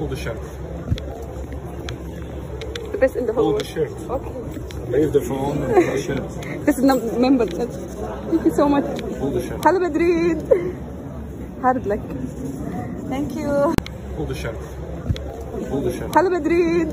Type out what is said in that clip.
Pull the shirt. The best in the whole Pull the world. shirt. Okay. Leave the phone and pull the shirt. This is not member. Thank you so much. Pull the shirt. Hello Madrid. Hard luck. Thank you. Pull the shirt. Pull the shirt. Hello Madrid.